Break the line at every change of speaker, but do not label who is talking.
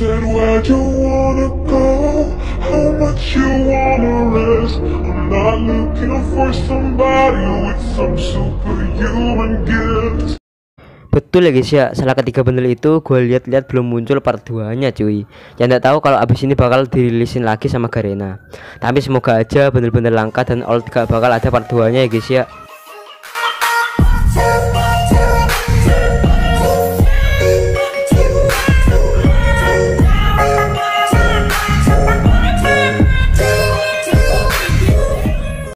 said, where you wanna go? How much you wanna rest? I'm not looking for somebody with some superhuman gifts.
Betul ya guys ya, salah ketiga bundle itu gue lihat-lihat belum muncul part 2 nya cuy Ya gak tahu kalau abis ini bakal dirilisin lagi sama Garena Tapi semoga aja bener-bener langka dan old gak bakal ada part 2 nya ya guys ya